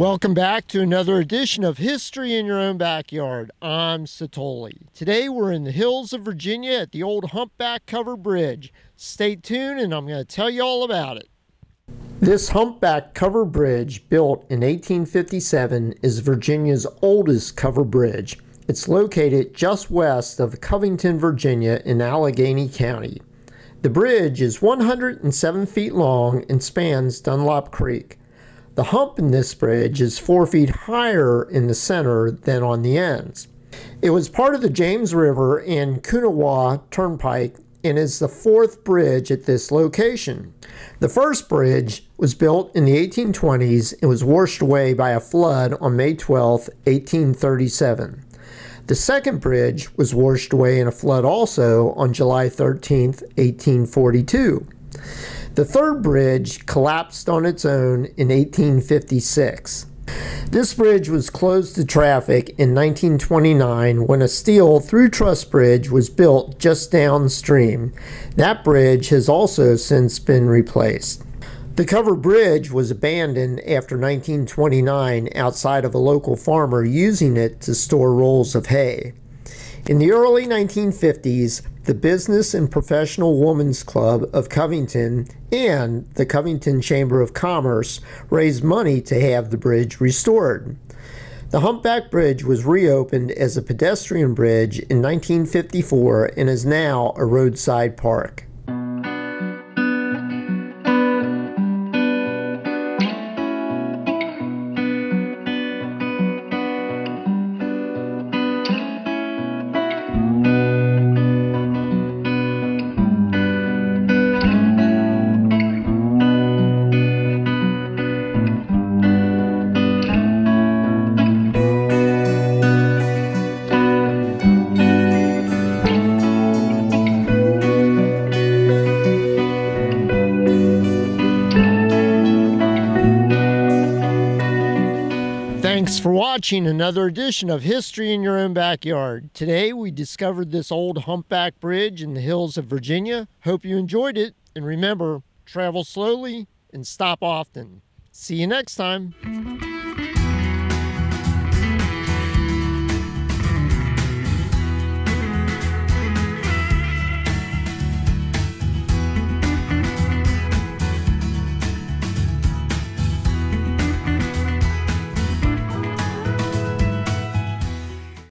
Welcome back to another edition of History in Your Own Backyard. I'm Satoli. Today we're in the hills of Virginia at the old Humpback Cover Bridge. Stay tuned and I'm going to tell you all about it. This Humpback Cover Bridge, built in 1857, is Virginia's oldest cover bridge. It's located just west of Covington, Virginia in Alleghany County. The bridge is 107 feet long and spans Dunlop Creek. The hump in this bridge is four feet higher in the center than on the ends. It was part of the James River and Kanawha Turnpike and is the fourth bridge at this location. The first bridge was built in the 1820s and was washed away by a flood on May 12, 1837. The second bridge was washed away in a flood also on July 13, 1842. The third bridge collapsed on its own in 1856. This bridge was closed to traffic in 1929 when a steel through truss bridge was built just downstream. That bridge has also since been replaced. The cover bridge was abandoned after 1929 outside of a local farmer using it to store rolls of hay. In the early 1950s, the Business and Professional Women's Club of Covington and the Covington Chamber of Commerce raised money to have the bridge restored. The Humpback Bridge was reopened as a pedestrian bridge in 1954 and is now a roadside park. Thanks for watching another edition of History in Your Own Backyard. Today we discovered this old humpback bridge in the hills of Virginia. Hope you enjoyed it, and remember, travel slowly and stop often. See you next time.